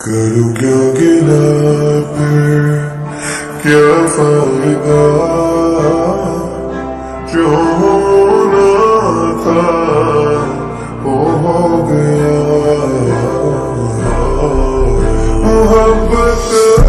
करूं क्यों गिला फिर क्या फायदा जो होना था वो हो गया मोहब्बत